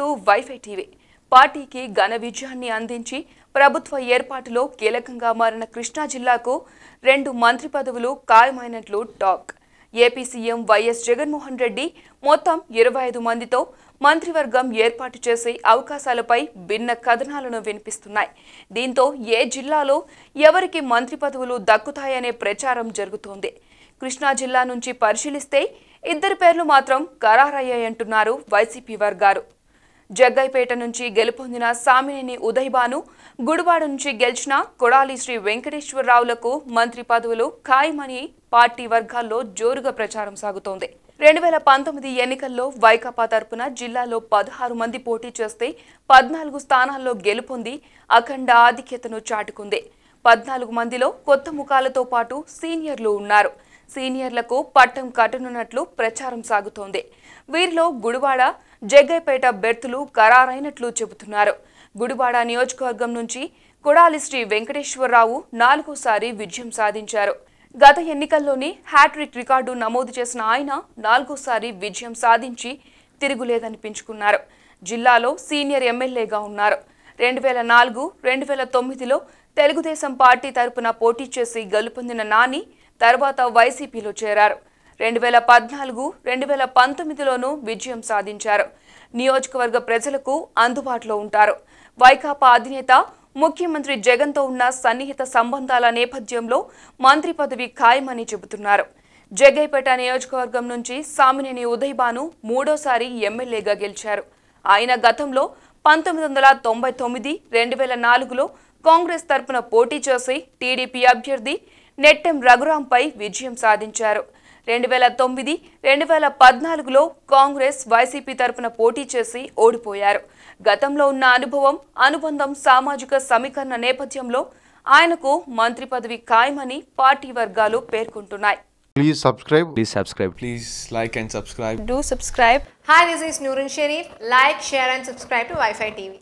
To WiFi TV. పార్టీకి ఘన విజయాన్ని అందించి ప్రభుత్వ ఏర్పాటులో కీలకంగా మారిన కృష్ణా జిల్లాకు రెండు మంత్రి పదవులు ఖాయమైనట్లు talk. AP CM YS Jaganmohan Reddy మొత్తం ఇరవై ఐదు మందితో మంత్రివర్గం ఏర్పాటు చేసే అవకాశాలపై భిన్న కథనాలను వినిపిస్తున్నాయి. దీంతో ఏ జిల్లాలో ఎవరికి మంత్రి పదవులు దక్కుతాయనే ప్రచారం జరుగుతోంది. కృష్ణా జిల్లా నుంచి పరిశీలిస్తే ఇద్దరి పేర్లు మాత్రం ఖరారయ్యాయంటున్నారు వైసీపీ వర్గారు జగ్గైపేట నుంచి గెలుపొందిన సామినేని ఉదయబాను గుడివాడ నుంచి గెలిచిన కొడాలి శ్రీ వెంకటేశ్వరరావులకు మంత్రి పదవులు ఖాయమని పార్టీ వర్గాల్లో జోరుగా ప్రచారం సాగుతోంది. రెండు వేల పంతొమ్మిది ఎన్నికల్లో వైకాపా తరపున జిల్లాలో పదహారు మంది పోటీ చేస్తే పద్నాలుగు స్థానాల్లో గెలుపొంది అఖండ ఆధిక్యతను చాటుకుంది. పద్నాలుగు మందిలో కొత్త ముఖాలతో పాటు సీనియర్లు ఉన్నారు. సీనియర్లకు పట్టం కట్టనున్నట్లు ప్రచారం సాగుతోంది. వీరిలో గుడివాడ జగ్గైపేట బెర్తులు ఖరారైనట్లు చెబుతున్నారు. గుడివాడ నియోజకవర్గం నుంచి కొడాలి శ్రీ వెంకటేశ్వరరావు నాలుగోసారి విజయం సాధించారు. గత ఎన్నికల్లోని హ్యాట్రిక్ రికార్డు నమోదు చేసిన ఆయన నాలుగోసారి విజయం సాధించి తిరుగులేదనిపించుకున్నారు. జిల్లాలో సీనియర్ ఎమ్మెల్యేగా ఉన్నారు. రెండు వేల నాలుగు రెండు వేల తొమ్మిదిలో తెలుగుదేశం పార్టీ తరపున పోటీ చేసి గెలుపొందిన నాని తర్వాత వైసీపీలో చేరారు. రెండు వేల పద్నాలుగు రెండు వేల పంతొమ్మిదిలోనూ విజయం సాధించారు. నియోజకవర్గ ప్రజలకు అందుబాటులో ఉంటారు. వైకాపా అధినేత ముఖ్యమంత్రి జగన్తో ఉన్న సన్నిహిత సంబంధాల నేపథ్యంలో మంత్రి పదవి ఖాయమని చెబుతున్నారు. జగ్గైపేట నియోజకవర్గం నుంచి సామినేని ఉదయబాను మూడోసారి ఎమ్మెల్యేగా గెలిచారు. ఆయన గతంలో పంతొమ్మిది వందల తొంభై తొమ్మిది రెండు వేల నాలుగులో కాంగ్రెస్ తరపున పోటీ చేసి టీడీపీ అభ్యర్థి నెట్టెం రఘురాంపై విజయం సాధించారు. రెండు వేల తొమ్మిది రెండు వేల పద్నాలుగులో కాంగ్రెస్ వైసీపీ తరఫున పోటీ చేసి ఓడిపోయారు. గతంలో ఉన్న అనుభవం అనుబంధం సామాజిక సమీకరణ నేపథ్యంలో ఆయనకు మంత్రి పదవి ఖాయమని పార్టీ వర్గాలు పేర్కొంటున్నాయి. Please like and subscribe do subscribe hi this like share and subscribe to WiFi TV